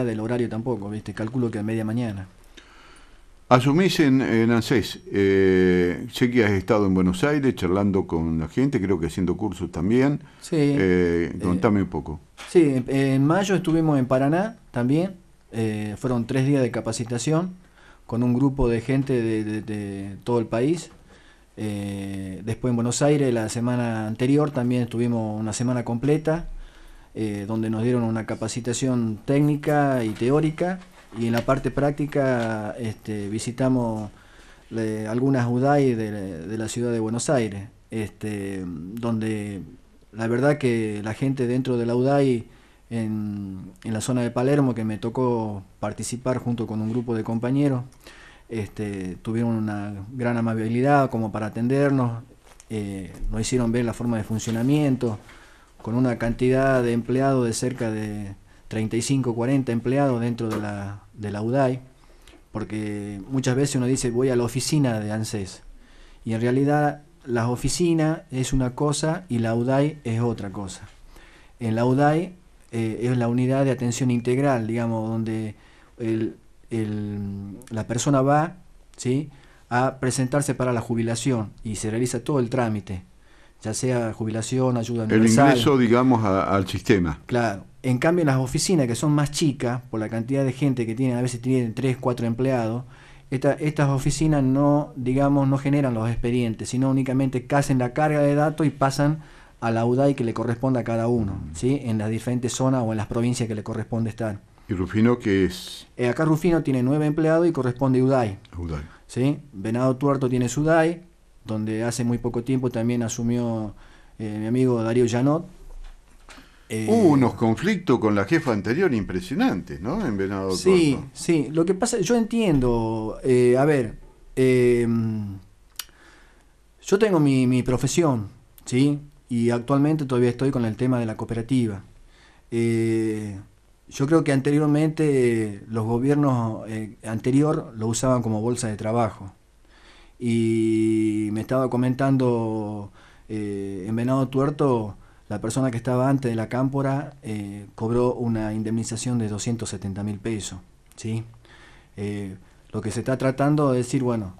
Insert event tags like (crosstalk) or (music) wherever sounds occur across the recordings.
del horario tampoco, ¿viste? Calculo que a media mañana. Asumís en, en ANSES, eh, sé que has estado en Buenos Aires charlando con la gente, creo que haciendo cursos también. Sí. Eh, contame un poco. Sí, en mayo estuvimos en Paraná también, eh, fueron tres días de capacitación con un grupo de gente de, de todo el país. después en Buenos Aires, la semana anterior también estuvimos una semana completa eh, donde nos dieron una capacitación técnica y teórica y en la parte práctica este, visitamos algunas UDAI de, la ciudad de Buenos Aires, este, donde la verdad que la gente dentro de la UDAI en, la zona de Palermo, que me tocó participar junto con un grupo de compañeros, este, tuvieron una gran amabilidad como para atendernos, eh, nos hicieron ver la forma de funcionamiento, con una cantidad de empleados de cerca de 35, 40 empleados dentro de la, de la UDAI, porque muchas veces uno dice voy a la oficina de ANSES, y en realidad la oficina es una cosa y la UDAI es otra cosa. En la UDAI eh, es la unidad de atención integral, digamos, donde la persona va ¿sí? a presentarse para la jubilación y se realiza todo el trámite ya sea jubilación, ayuda universal. El ingreso, digamos, al sistema. Claro. En cambio, en las oficinas que son más chicas, por la cantidad de gente que tienen, a veces tienen 3, 4 empleados, estas oficinas no, digamos, no generan los expedientes, sino únicamente hacen la carga de datos y pasan a la UDAI que le corresponde a cada uno, ¿sí? en las diferentes zonas o en las provincias que le corresponde estar. ¿Y Rufino qué es? Eh, acá Rufino tiene nueve empleados y corresponde UDAI. UDAI. ¿sí? Venado Tuerto tiene su UDAI, donde hace muy poco tiempo también asumió eh, mi amigo Darío Janot. Eh, Hubo unos conflictos con la jefa anterior impresionantes, ¿no? En Venado Sí, sí. Lo que pasa, yo entiendo, eh, a ver, yo tengo mi, mi, profesión, ¿sí? Y actualmente todavía estoy con el tema de la cooperativa. yo creo que anteriormente los gobiernos anterior lo usaban como bolsa de trabajo y me estaba comentando eh, en Venado Tuerto, la persona que estaba antes de la cámpora eh, cobró una indemnización de 270 mil pesos. ¿sí? Eh, lo que se está tratando es decir, bueno,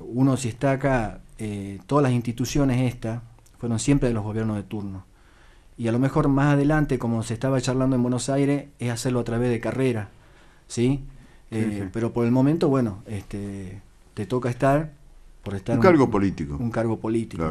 uno si está acá, todas las instituciones estas fueron siempre de los gobiernos de turno. Y a lo mejor más adelante, como se estaba charlando en Buenos Aires, es hacerlo a través de carrera. ¿sí? Pero por el momento, bueno, este, te toca estar un cargo político. Un cargo político.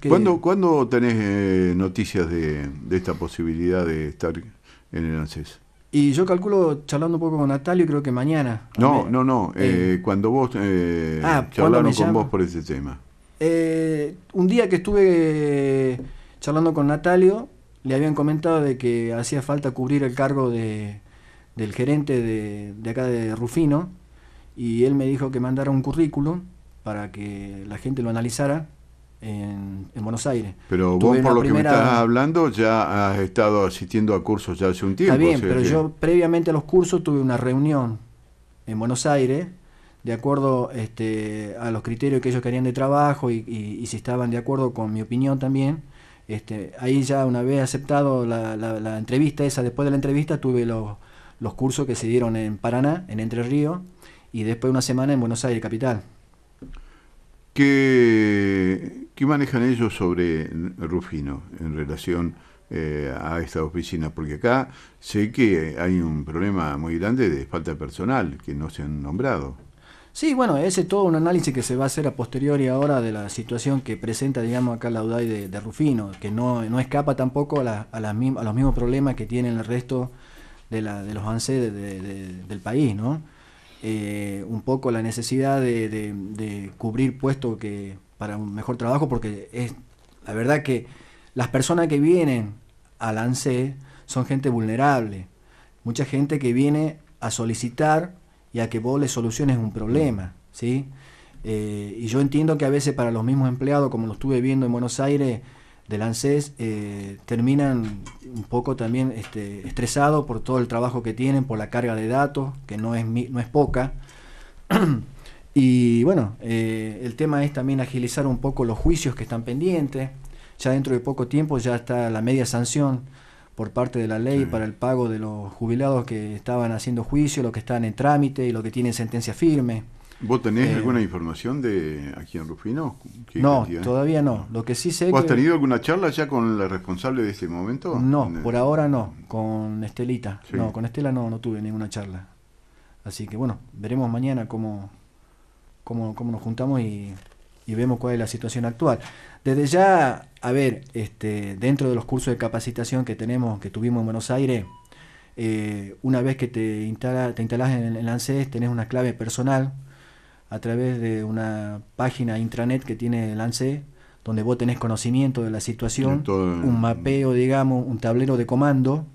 Claro. ¿Cuándo, tenés eh, noticias de, esta posibilidad de estar en el ANSES? Y yo calculo, charlando un poco con Natalio, creo que mañana. No, no, no. Eh, eh, cuando vos ah, charlaron con vos por ese tema. un día que estuve charlando con Natalio, le habían comentado de que hacía falta cubrir el cargo de, del gerente de, de acá de Rufino, y él me dijo que mandara un currículum para que la gente lo analizara en, Buenos Aires. Pero vos, por lo que me estás hablando, ya has estado asistiendo a cursos ya hace un tiempo. Está bien, pero yo previamente a los cursos tuve una reunión en Buenos Aires, de acuerdo este, a los criterios que ellos querían de trabajo y, si estaban de acuerdo con mi opinión también. Este, ahí ya una vez aceptado la, entrevista esa, después de la entrevista tuve los, los cursos que se dieron en Paraná, en Entre Ríos, y después una semana en Buenos Aires, capital. ¿Qué, manejan ellos sobre Rufino en relación eh, a esta oficina? Porque acá sé que hay un problema muy grande de falta de personal que no se han nombrado. Sí, bueno, ese es todo un análisis que se va a hacer a posteriori ahora de la situación que presenta, digamos, acá la UDAI de, Rufino, que no, no escapa tampoco a, a, los mismos problemas que tienen el resto de, la, de los ANSE del país, ¿no? Eh, un poco la necesidad de, cubrir puestos que para un mejor trabajo, porque es la verdad que las personas que vienen al ANSE son gente vulnerable, mucha gente que viene a solicitar y a que vos le soluciones un problema, ¿sí? Eh, y yo entiendo que a veces para los mismos empleados, como lo estuve viendo en Buenos Aires, del ANSES eh, terminan un poco también este, estresados por todo el trabajo que tienen, por la carga de datos, que no es, no es poca. (clears throat) y bueno, eh, el tema es también agilizar un poco los juicios que están pendientes. Ya dentro de poco tiempo ya está la media sanción por parte de la ley Sí. para el pago de los jubilados que estaban haciendo juicio, los que están en trámite y los que tienen sentencia firme. ¿Vos tenés Eh, alguna información de aquí en Rufino? ¿Qué No, cantidad? todavía no. Lo que sí sé ¿Vos has tenido alguna charla ya con la responsable de este momento? No, por ahora no, con Estelita. Sí. No, con Estela no, no tuve ninguna charla. Así que bueno, veremos mañana cómo, cómo, cómo nos juntamos y, y vemos cuál es la situación actual. Desde ya, a ver, este, dentro de los cursos de capacitación que tenemos, que tuvimos en Buenos Aires, eh, una vez que te, instala, te instalás en el ANSES, tenés una clave personal a través de una página intranet que tiene el ANSES, donde vos tenés conocimiento de la situación, un mapeo, digamos, un tablero de comando,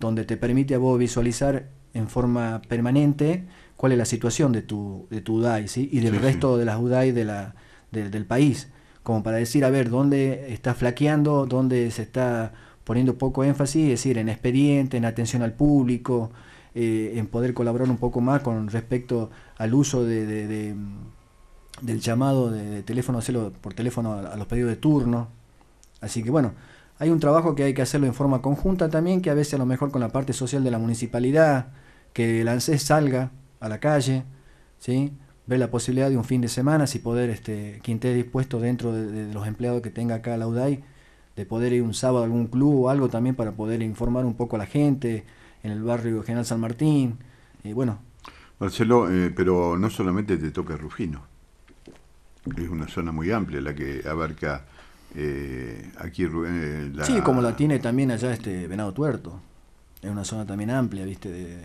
donde te permite a vos visualizar en forma permanente cuál es la situación de tu, de tu UDAI ¿sí? y del Sí, resto de las UDAI de la, de- del país, como para decir, a ver, dónde está flaqueando, dónde se está poniendo poco énfasis, es decir, en expediente, en atención al público, eh, en poder colaborar un poco más con respecto al uso de, de- de, del llamado de, teléfono, hacerlo por teléfono a, a los pedidos de turno. Así que bueno, hay un trabajo que hay que hacerlo en forma conjunta también, que a veces a lo mejor con la parte social de la municipalidad, que el ANSES salga a la calle, ¿sí? ver la posibilidad de un fin de semana, si poder, este, quien esté dispuesto dentro de, de los empleados que tenga acá la UDAI, de poder ir un sábado a algún club o algo también para poder informar un poco a la gente en el barrio General San Martín. Y bueno, Marcelo, eh, pero no solamente te toca Rufino. Es una zona muy amplia la que abarca eh, aquí eh, la... sí, como la tiene también allá este Venado Tuerto. Es una zona también amplia, ¿viste? De,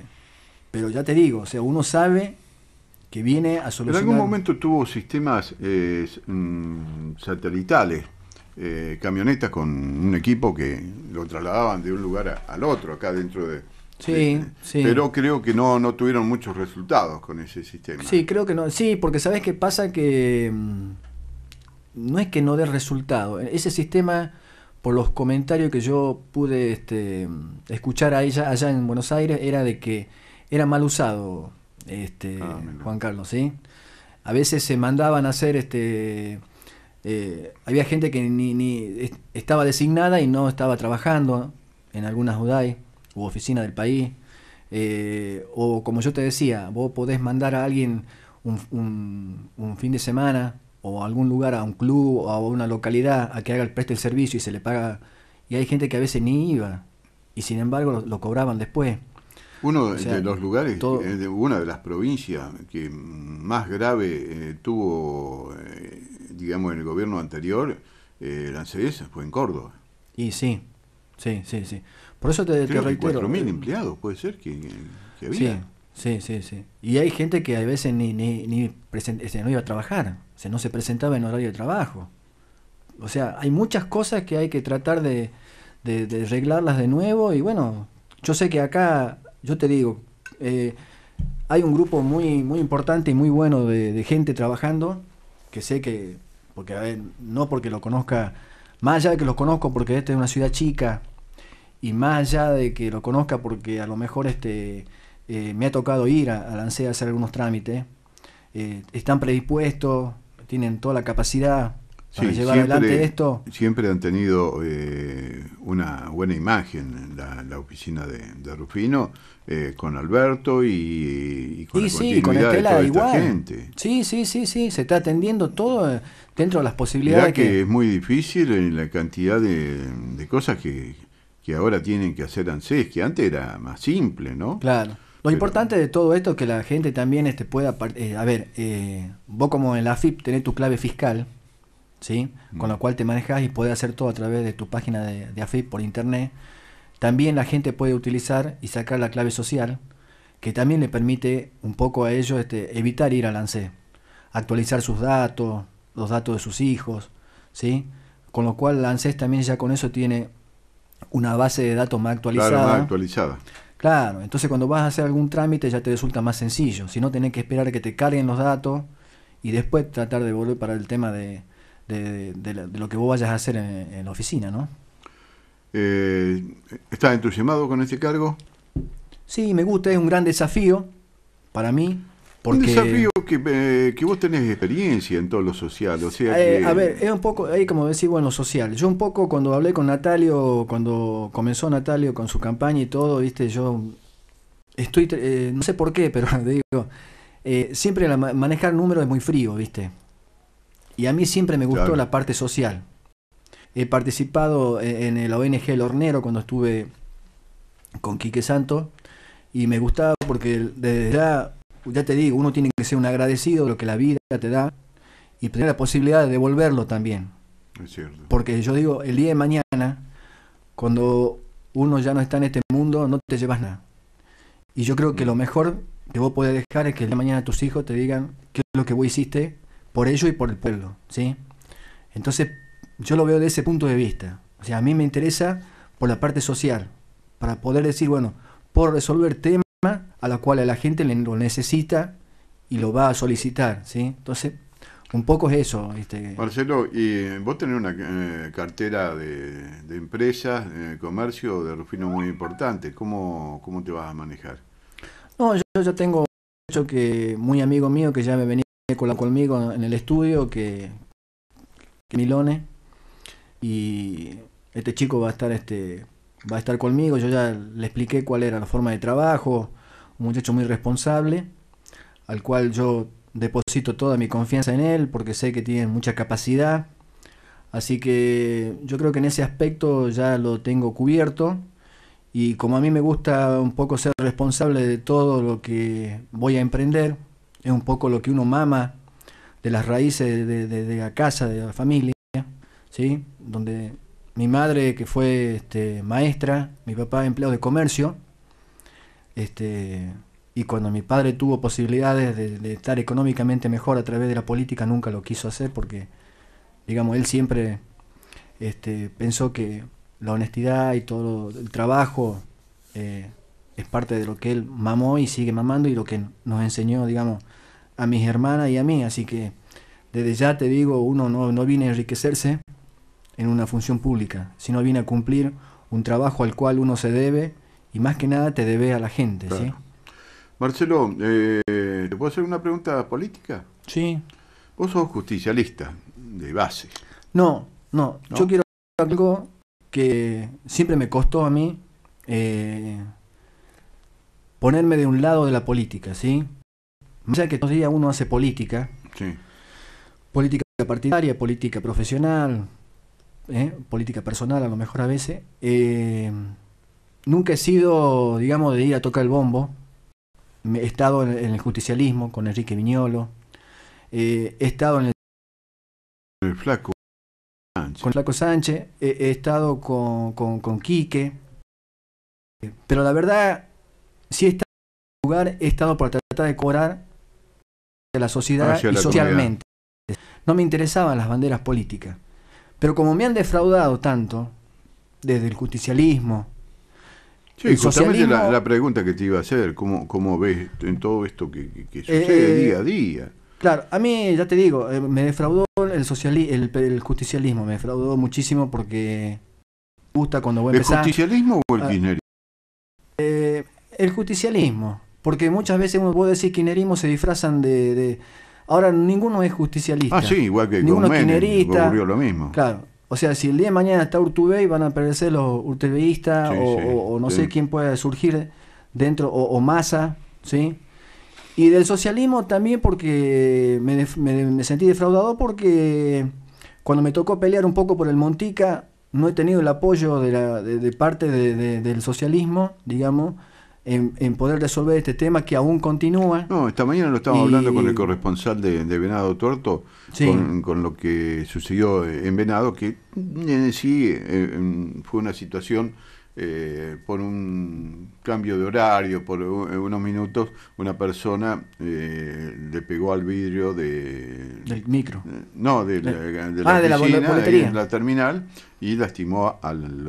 pero ya te digo, o sea, uno sabe que viene a En solucionar... algún momento tuvo sistemas eh, mm, satelitales, eh, camionetas con un equipo que lo trasladaban de un lugar a- al otro, acá dentro de... Sí, sí. Pero creo que no, no tuvieron muchos resultados con ese sistema. Sí, creo que no. Sí, porque sabes qué pasa que mm, no es que no dé resultado. Ese sistema, por los comentarios que yo pude este, escuchar a ella allá en Buenos Aires, era de que era mal usado, este, Ah. Juan Carlos, ¿sí? A veces se mandaban a hacer este eh, había gente que ni, ni est- estaba designada y no estaba trabajando en algunas UDAI u oficinas del país. Eh, o como yo te decía, vos podés mandar a alguien un, un- un fin de semana o a algún lugar, a un club o a una localidad a que haga el preste el servicio y se le paga. Y hay gente que a veces ni iba y sin embargo lo, lo cobraban después. Uno O sea, de los lugares, todo- de una de las provincias que más grave eh, tuvo, eh, digamos, en el gobierno anterior, eh, ANSES, fue en Córdoba. Y sí, sí, sí, sí. Por eso te, te Creo que reitero. 4.000 eh, empleados, puede ser que, que Sí, había. sí, sí, sí. Y hay gente que a veces ni, ni, ni presen- este, no iba a trabajar, o sea, no se presentaba en horario de trabajo. O sea, hay muchas cosas que hay que tratar de, de, de arreglarlas de nuevo y bueno, yo sé que acá, yo te digo, eh, hay un grupo muy, muy importante y muy bueno de, de gente trabajando, que sé que, porque a ver, no porque lo conozca, más allá de que lo conozco porque esta es una ciudad chica, y más allá de que lo conozca porque a lo mejor este eh, me ha tocado ir a, a la a hacer algunos trámites, eh, están predispuestos, tienen toda la capacidad para Sí, llevar siempre- adelante esto. Siempre han tenido eh, una buena imagen la, la oficina de, de Rufino eh, con Alberto y, y con Y la sí, con de esta igual. gente. Sí, sí, sí, sí, se está atendiendo todo eh, dentro de las posibilidades que, que... es muy difícil en la cantidad de, de cosas que, que ahora tienen que hacer ANSES, que antes era más simple, ¿no? Claro. Lo Pero- importante de todo esto es que la gente también este, pueda... eh, a ver, eh, vos como en la AFIP tenés tu clave fiscal, ¿sí? Con Mm. la cual te manejas y podés hacer todo a través de tu página de, de AFIP por internet. También la gente puede utilizar y sacar la clave social, que también le permite un poco a ellos este, evitar ir al ANSE, actualizar sus datos, los datos de sus hijos, ¿sí? Con lo cual la ANSES también ya con eso tiene una base de datos más actualizada. Claro, más actualizada. Claro, entonces cuando vas a hacer algún trámite ya te resulta más sencillo. Si no, tenés que esperar a que te carguen los datos y después tratar de volver para el tema de, de, de la- de lo que vos vayas a hacer en, en la oficina, ¿no? Eh, ¿Estás entusiasmado con este cargo? Sí, me gusta, es un gran desafío para mí, Un desafío que, eh, que, vos tenés experiencia en todo lo social, o sea eh, A ver, es un poco, ahí como decís, bueno, social. Yo un poco cuando hablé con Natalio, cuando comenzó Natalio con su campaña y todo, viste, yo estoy, eh, no sé por qué, pero (laughs) digo, siempre manejar números es muy frío, viste. Y a mí siempre me gustó la parte social. He participado en, el ONG El Hornero cuando estuve con Quique Santo y me gustaba porque desde ya, ya te digo, uno tiene que ser un agradecido de lo que la vida te da y tener la posibilidad de devolverlo también. Es cierto. Porque yo digo, el día de mañana, cuando uno ya no está en este mundo, no te llevas nada. Y yo creo que lo mejor que vos podés dejar es que el día de mañana tus hijos te digan qué es lo que vos hiciste por ellos y por el pueblo, ¿sí? Entonces, yo lo veo de ese punto de vista. O sea, a mí me interesa por la parte social, para poder decir, bueno, por resolver temas a la cual la gente lo necesita y lo va a solicitar, ¿sí? Entonces, un poco es eso. Este... Marcelo, y vos tenés una eh, cartera de, de empresas, de comercio, de Rufino muy importante. ¿Cómo, ¿Cómo te vas a manejar? No, yo ya tengo hecho que muy amigo mío que ya me venía conmigo en el estudio, que, que Milone, y este chico va a estar este va a estar conmigo, yo ya le expliqué cuál era la forma de trabajo, un muchacho muy responsable, al cual yo deposito toda mi confianza en él porque sé que tiene mucha capacidad, así que yo creo que en ese aspecto ya lo tengo cubierto y como a mí me gusta un poco ser responsable de todo lo que voy a emprender, es un poco lo que uno mama de las raíces de, de la casa, de la familia, ¿sí? donde mi madre que fue este, maestra, mi papá empleado de comercio, este, y cuando mi padre tuvo posibilidades de, estar económicamente mejor a través de la política, nunca lo quiso hacer porque, digamos, él siempre este, pensó que la honestidad y todo el trabajo eh, es parte de lo que él mamó y sigue mamando y lo que nos enseñó, digamos, a mis hermanas y a mí. Así que desde ya te digo, uno no, no viene a enriquecerse, en una función pública, sino viene a cumplir un trabajo al cual uno se debe y más que nada te debe a la gente. ¿sí? Marcelo, eh, ¿te puedo hacer una pregunta política? Sí. Vos sos justicialista de base. No, no, yo quiero algo que siempre me costó a mí eh, ponerme de un lado de la política, ¿sí? Más allá que todos días uno hace política, sí. política partidaria, política profesional, ¿eh? política personal a lo mejor a veces. Eh, nunca he sido, digamos, de ir a tocar el bombo. He estado en, el justicialismo con Enrique Viñolo. Eh, he estado en el... el flaco Sánchez. Con Flaco Sánchez. He, estado con, con, Quique. Pero la verdad, si he estado en lugar, he estado por tratar de cobrar la sociedad y socialmente. No me interesaban las banderas políticas. Pero como me han defraudado tanto, desde el justicialismo, Sí, justamente la, pregunta que te iba a hacer, ¿cómo, cómo ves en todo esto que, sucede eh, día a día? Claro, a mí, ya te digo, eh, me defraudó el, el, el, justicialismo, me defraudó muchísimo porque me gusta cuando voy a empezar... ¿El justicialismo o el ah, kirchnerismo? Eh, el justicialismo, porque muchas veces puede decir kirchnerismo se disfrazan de Ahora ninguno es justicialista. Ah, sí, igual que ninguno con Menem, ocurrió lo mismo. Claro. O sea, si el día de mañana está Urtubey, van a aparecer los urtubeístas o, no sé quién puede surgir dentro, o, masa, ¿sí? Y del socialismo también porque me, sentí defraudado porque cuando me tocó pelear un poco por el Montica, no he tenido el apoyo de, la, de parte del socialismo, digamos, en, poder resolver este tema que aún continúa. No, esta mañana lo estábamos hablando con el corresponsal de, Venado Tuerto, con, lo que sucedió en Venado, que en sí eh, fue una situación eh, por un cambio de horario, por unos minutos, una persona eh, le pegó al vidrio de... Del micro. no, de, la, de la, ah, la terminal, y lastimó al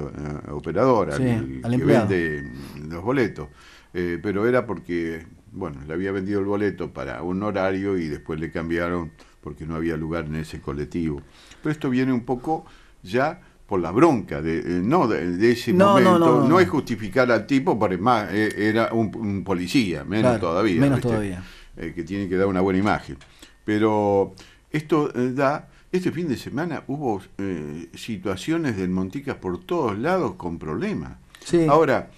operador, al, que vende los boletos. pero era porque, bueno, le había vendido el boleto para un horario y después le cambiaron porque no había lugar en ese colectivo. Pero esto viene un poco ya por la bronca, de, eh, no de, ese momento. No, es justificar al tipo, porque más eh, era un, policía, menos todavía. Menos todavía. eh, que tiene que dar una buena imagen. Pero esto da, este fin de semana hubo situaciones del Monticas por todos lados con problemas. Ahora,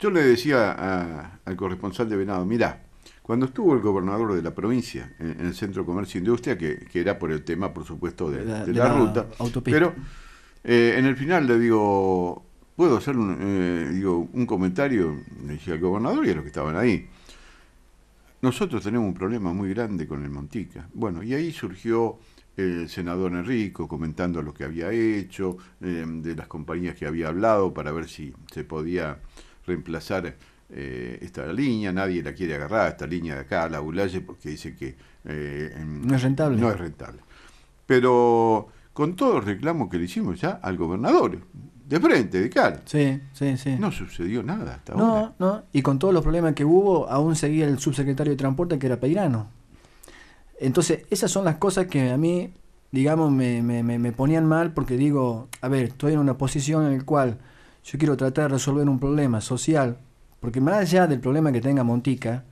yo le decía al corresponsal de Venado, mirá, cuando estuvo el gobernador de la provincia en, el Centro de Comercio e Industria, que, era por el tema, por supuesto, de, la, ruta, pero en el final le digo, puedo hacer un, eh, digo, un comentario, le dije al gobernador y a los que estaban ahí. Nosotros tenemos un problema muy grande con el Montica. Bueno, y ahí surgió el senador Enrico comentando lo que había hecho, eh, de las compañías que había hablado para ver si se podía reemplazar eh, esta línea. Nadie la quiere agarrar, esta línea de acá, la Bulaye, porque dice que no es rentable. No es rentable. Pero con todo el reclamo que le hicimos ya al gobernador, de frente, de cara. Sí, sí, sí. No sucedió nada hasta no, ahora. No, y con todos los problemas que hubo, aún seguía el subsecretario de Transporte que era Peirano. Entonces, esas son las cosas que a mí, digamos, me, me, me ponían mal porque digo, a ver, estoy en una posición en la cual yo quiero tratar de resolver un problema social, porque más allá del problema que tenga Montica,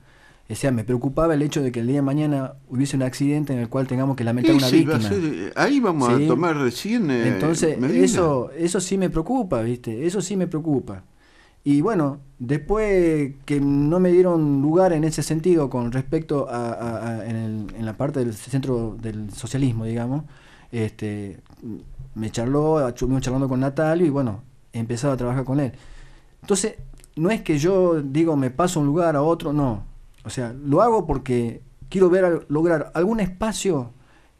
o sea, me preocupaba el hecho de que el día de mañana hubiese un accidente en el cual tengamos que lamentar una víctima. ahí vamos a tomar recién. Eh, Entonces, eso, eso sí me preocupa, ¿viste? Eso sí me preocupa. Y bueno, después que no me dieron lugar en ese sentido con respecto a, en, la parte del centro del socialismo, digamos, este, me charló, estuvimos charlando con Natalio y bueno, he empezado a trabajar con él. Entonces, no es que yo digo me paso un lugar a otro, no o sea, lo hago porque quiero ver lograr algún espacio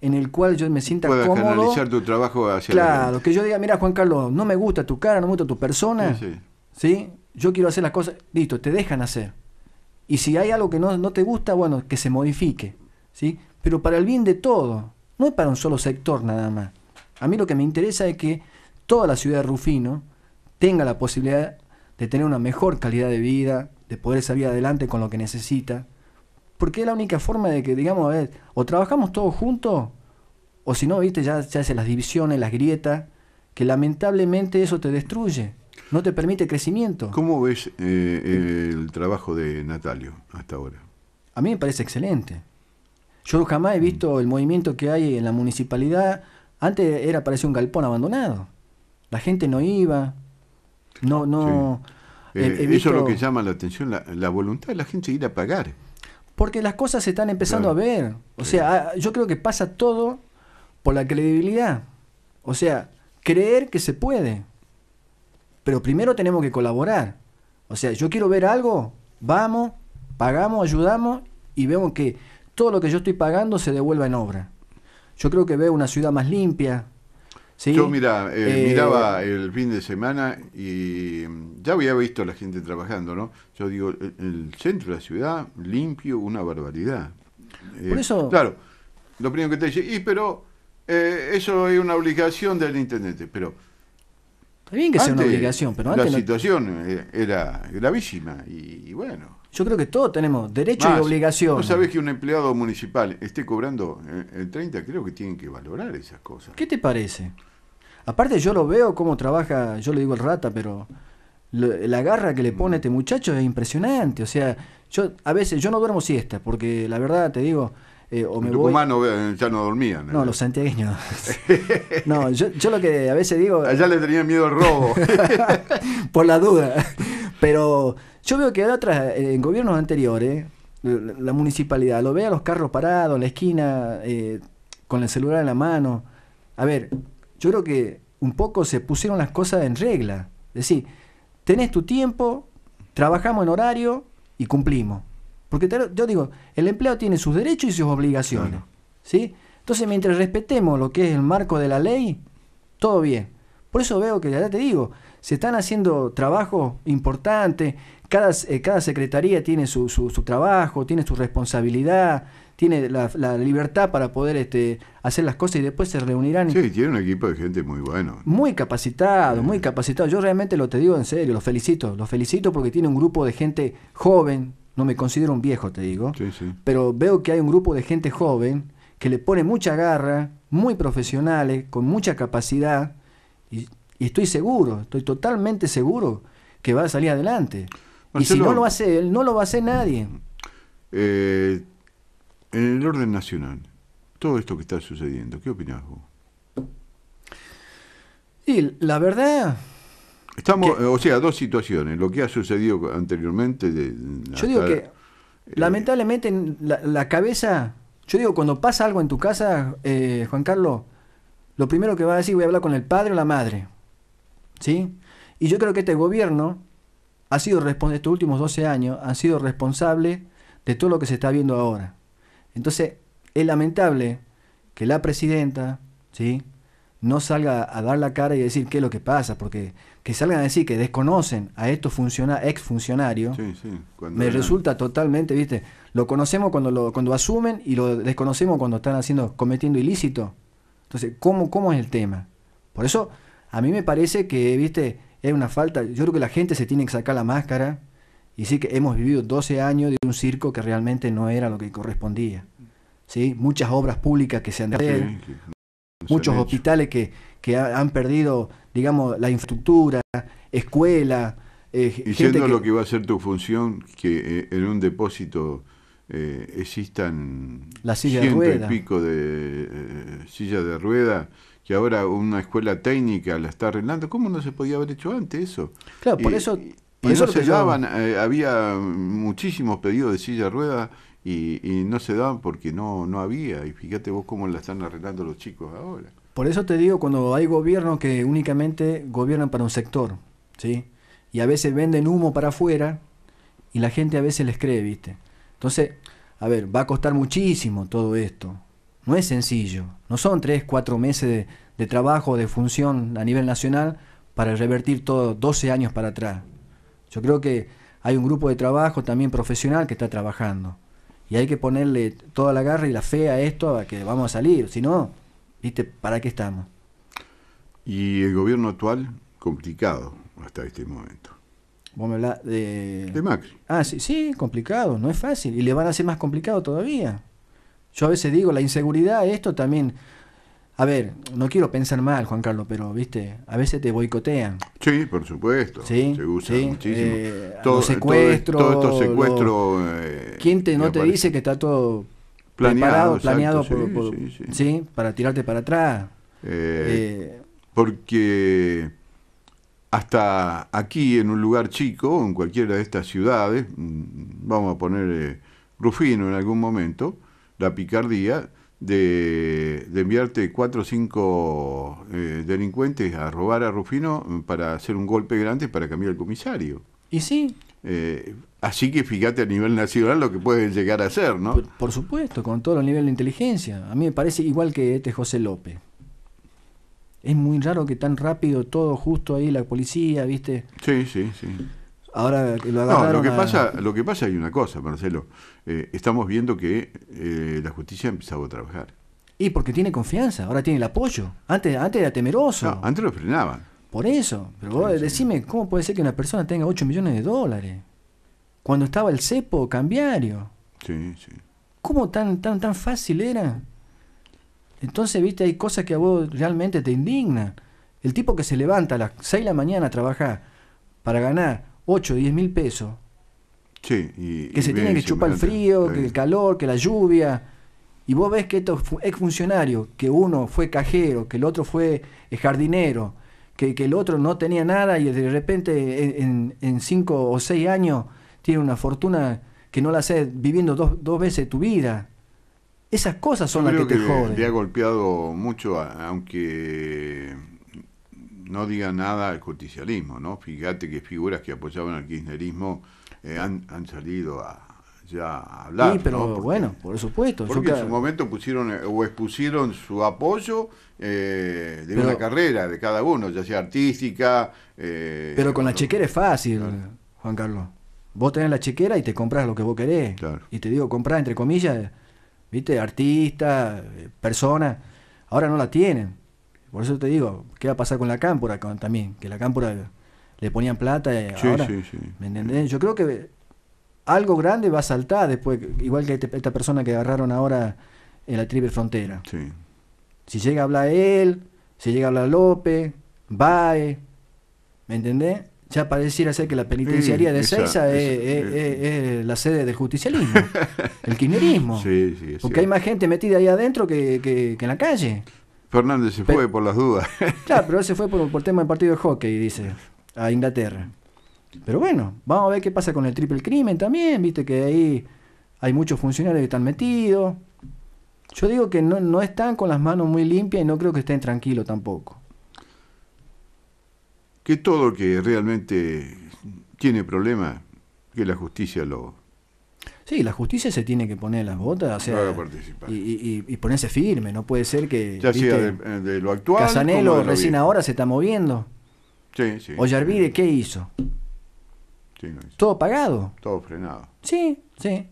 en el cual yo me sienta Puedas cómodo. canalizar tu trabajo hacia Claro, que yo diga, mira Juan Carlos, no me gusta tu cara, no me gusta tu persona. Sí, Yo quiero hacer las cosas, listo, te dejan hacer. Y si hay algo que no, no te gusta, bueno, que se modifique. ¿sí? Pero para el bien de todo, no es para un solo sector nada más. A mí lo que me interesa es que toda la ciudad de Rufino tenga la posibilidad de tener una mejor calidad de vida, de poder salir adelante con lo que necesita. Porque es la única forma de que, digamos, a ver, o trabajamos todos juntos, o si no, viste, ya se hacen las divisiones, las grietas, que lamentablemente eso te destruye, no te permite crecimiento. ¿Cómo ves eh, el trabajo de Natalio hasta ahora? A mí me parece excelente. Yo jamás he visto el movimiento que hay en la municipalidad. Antes era parecía un galpón abandonado. La gente no iba, no, no, eh, eso es lo que llama la atención, la, voluntad de la gente de ir a pagar. Porque las cosas se están empezando a ver. O sea, ah, yo creo que pasa todo por la credibilidad. O sea, creer que se puede. Pero primero tenemos que colaborar. O sea, yo quiero ver algo, vamos, pagamos, ayudamos y vemos que todo lo que yo estoy pagando se devuelva en obra. Yo creo que veo una ciudad más limpia, yo mira, eh, eh, miraba el fin de semana y ya había visto a la gente trabajando, ¿no? Yo digo, el, centro de la ciudad limpio, una barbaridad. Eh, Por eso... Claro, lo primero que te dice, y pero eso es una obligación del intendente, pero... Está bien que sea una obligación, pero antes... La situación era gravísima y, bueno... Yo creo que todos tenemos derecho y obligación. Vos sabés que un empleado municipal esté cobrando el 30, creo que tienen que valorar esas cosas. ¿Qué te parece? Aparte yo lo veo cómo trabaja, yo le digo el rata, pero la garra que le pone este muchacho es impresionante. O sea, yo a veces yo no duermo siesta, porque la verdad te digo, eh, o me voy... ya no dormían. No, los santiagueños. (laughs) no, yo, yo, lo que a veces digo... Allá le tenían miedo al robo. (laughs) por la duda. Pero yo veo que otras, en gobiernos anteriores, la, municipalidad lo ve a los carros parados, en la esquina, eh, con el celular en la mano. A ver, yo creo que un poco se pusieron las cosas en regla. Es decir, tenés tu tiempo, trabajamos en horario y cumplimos. Porque yo digo, el empleado tiene sus derechos y sus obligaciones. ¿sí? Entonces, mientras respetemos lo que es el marco de la ley, todo bien. Por eso veo que, ya te digo, se están haciendo trabajos importantes, cada, eh, cada secretaría tiene su, su, su, trabajo, tiene su responsabilidad, tiene la, libertad para poder este, hacer las cosas y después se reunirán. Sí, tiene un equipo de gente muy bueno. Muy capacitado, muy capacitado. Yo realmente lo te digo en serio, los felicito. Los felicito porque tiene un grupo de gente joven, no me considero un viejo, te digo, sí, sí. pero veo que hay un grupo de gente joven que le pone mucha garra, muy profesionales, con mucha capacidad, y, estoy seguro, estoy totalmente seguro que va a salir adelante. Y si no lo hace él, no lo va a hacer nadie. Eh, En el orden nacional, todo esto que está sucediendo, ¿qué opinas vos? Y la verdad, Estamos, o sea, dos situaciones. Lo que ha sucedido anteriormente. De, yo digo que, eh, lamentablemente, en la, la cabeza. Yo digo, cuando pasa algo en tu casa, eh, Juan Carlos, lo primero que va a decir, voy a hablar con el padre o la madre. ¿Sí? Y yo creo que este gobierno ha sido responsable, estos últimos 12 años, han sido responsables de todo lo que se está viendo ahora. Entonces, es lamentable que la presidenta, ¿sí? no salga a dar la cara y decir qué es lo que pasa, porque que salgan a decir que desconocen a estos funciona ex funcionarios, sí, sí, me resulta totalmente, ¿viste? Lo conocemos cuando lo cuando asumen y lo desconocemos cuando están haciendo cometiendo ilícito. Entonces, ¿cómo cómo es el tema? Por eso a mí me parece que, ¿viste? Es una falta, yo creo que la gente se tiene que sacar la máscara y sí que hemos vivido 12 años de un circo que realmente no era lo que correspondía. ¿Sí? Muchas obras públicas que se han de muchos hospitales que, que han perdido, digamos, la infraestructura, escuela. Eh, y siendo lo que va a ser tu función, que eh, en un depósito eh, existan la silla ciento de rueda. y pico de eh, sillas de rueda, que ahora una escuela técnica la está arreglando, ¿cómo no se podía haber hecho antes eso? Claro, por eso... y no se daban, había muchísimos pedidos de silla de rueda y, y, no se daban porque no, no había. Y fíjate vos cómo la están arreglando los chicos ahora. Por eso te digo, cuando hay gobiernos que únicamente gobiernan para un sector, ¿sí? Y a veces venden humo para afuera y la gente a veces les cree, ¿viste? Entonces, a ver, va a costar muchísimo todo esto. No es sencillo. No son tres, cuatro meses de, trabajo, de función a nivel nacional para revertir todo 12 años para atrás. Yo creo que hay un grupo de trabajo también profesional que está trabajando y hay que ponerle toda la garra y la fe a esto, a que vamos a salir, si no, ¿viste? ¿Para qué estamos? Y el gobierno actual, complicado hasta este momento. Vos me hablás de... De Macri. Ah, sí, sí, complicado, no es fácil. Y le van a hacer más complicado todavía. Yo a veces digo, la inseguridad, esto también a ver, no quiero pensar mal, Juan Carlos, pero viste, a veces te boicotean. Sí, por supuesto. Sí, se usa muchísimo. Eh, todo, los secuestros. Todo, todo estos secuestros. Eh, ¿Quién te, no te dice que está todo planeado, planeado por, por, sí, sí, sí, para tirarte para atrás? Eh, porque hasta aquí, en un lugar chico, en cualquiera de estas ciudades, mm, vamos a poner Rufino en algún momento, la picardía de, de enviarte cuatro o cinco eh, delincuentes a robar a Rufino para hacer un golpe grande para cambiar el comisario. Y sí. Eh, así que fíjate a nivel nacional lo que puede llegar a ser, ¿no? Por, por supuesto, con todo el nivel de inteligencia. A mí me parece igual que este José López. Es muy raro que tan rápido todo justo ahí la policía, ¿viste? Sí, sí, sí. Ahora que lo No, lo que, pasa, lo que pasa hay una cosa, Marcelo. Eh, estamos viendo que eh, la justicia ha empezado a trabajar. Y porque tiene confianza, ahora tiene el apoyo. Antes, antes era temeroso. No, antes lo frenaban. Por eso. Pero vos decime, ¿cómo puede ser que una persona tenga 8 millones de dólares? Cuando estaba el cepo cambiario. Sí, sí. ¿Cómo tan, tan, tan fácil era? Entonces, viste, hay cosas que a vos realmente te indignan. El tipo que se levanta a las 6 de la mañana a trabajar para ganar 8 o 10 mil pesos. Sí, y, que se tiene que chupar el frío, que el calor, que la lluvia. Y vos ves que estos exfuncionarios, que uno fue cajero, que el otro fue eh, jardinero, que, que el otro no tenía nada y de repente en, en cinco o seis años tiene una fortuna que no la hace viviendo dos, dos veces tu vida. Esas cosas son las que, te joden. Le ha golpeado mucho, aunque no diga nada al justicialismo, ¿no? Fíjate que figuras que apoyaban al kirchnerismo eh, han, han, salido a ya a hablar. Sí, pero bueno, por supuesto. Porque en su momento pusieron eh, o expusieron su apoyo eh, de una carrera de cada uno, ya sea artística. Eh, pero con la chequera es fácil, Juan Carlos. Vos tenés la chequera y te compras lo que vos querés. Y te digo, comprar entre comillas, ¿viste? Artista, persona. Ahora no la tienen. Por eso te digo, ¿qué va a pasar con la cámpora también? Que la cámpora le ponían plata y sí, ahora, sí, sí. ¿me entendés? Yo creo que algo grande va a saltar después, igual que este, esta persona que agarraron ahora en la triple frontera. Sí. Si llega a hablar él, si llega a hablar López, Bae, ¿me entendés? Ya pareciera ser que la penitenciaría Sí, de Seiza es, esa- es- es- es la sede del justicialismo, (laughs) el kirchnerismo. Sí, sí, es Porque hay más gente metida ahí adentro que, que- que en la calle. Fernández se fue por las dudas. (laughs) Claro, pero él se fue por, por tema del partido de hockey, dice, a Inglaterra. Pero bueno, vamos a ver qué pasa con el triple crimen también, viste que ahí hay muchos funcionarios que están metidos. Yo digo que no, no están con las manos muy limpias y no creo que estén tranquilos tampoco. Que todo que realmente tiene problemas, que la justicia lo, Sí, la justicia se tiene que poner las botas, o sea, y, y- y ponerse firme, no puede ser que ya viste, sea de, de lo actual. Casanelo lo recién ahora se está moviendo. Sí, sí. Ollarvide, ¿qué hizo? Sí, no, es- ¿Todo pagado? todo frenado. Sí, sí.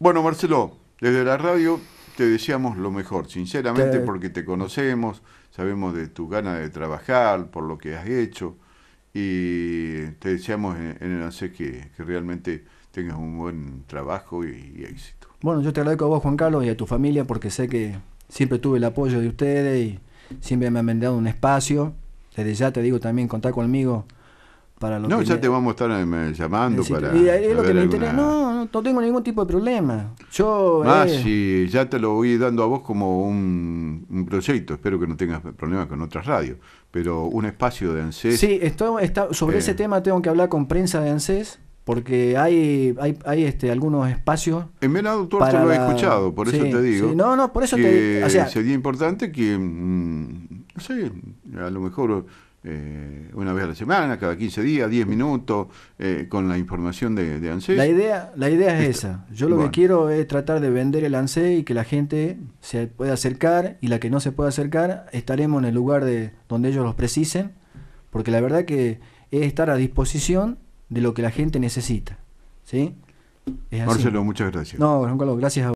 Bueno, Marcelo, desde la radio te deseamos lo mejor, sinceramente, Te- porque te conocemos, sabemos de tu ganas de trabajar, por lo que has hecho, y te deseamos en, el ANSES que, realmente tengas un buen trabajo y, éxito. Bueno, yo te agradezco a vos, Juan Carlos, y a tu familia, porque sé que siempre tuve el apoyo de ustedes y siempre me han brindado un espacio. Desde ya te digo también, contar conmigo para lo No, que ya te vamos a estar eh, llamando para... Y es lo que me alguna- interesa. No, no, no tengo ningún tipo de problema. Yo. Más, eh, ya te lo voy dando a vos como un, un proyecto, espero que no tengas problemas con otras radios, pero un espacio de ANSES... Sí, esto está, sobre Eh. ese tema tengo que hablar con prensa de ANSES, porque hay, hay, hay este, algunos espacios. En Venado Tuerto para lo he escuchado, por eso te digo. sí. No, no, por eso que te o sea, sería importante que, mm, no sé, a lo mejor eh, una vez a la semana, cada 15 días, 10 minutos, eh, con la información de, de ANSES. La idea, la idea es esa. Yo lo bueno. que quiero es tratar de vender el ANSES y que la gente se pueda acercar y la que no se pueda acercar estaremos en el lugar de donde ellos los precisen, porque la verdad que es estar a disposición de lo que la gente necesita. ¿Sí? Es así. Marcelo, muchas gracias. No, Juan Carlos, gracias a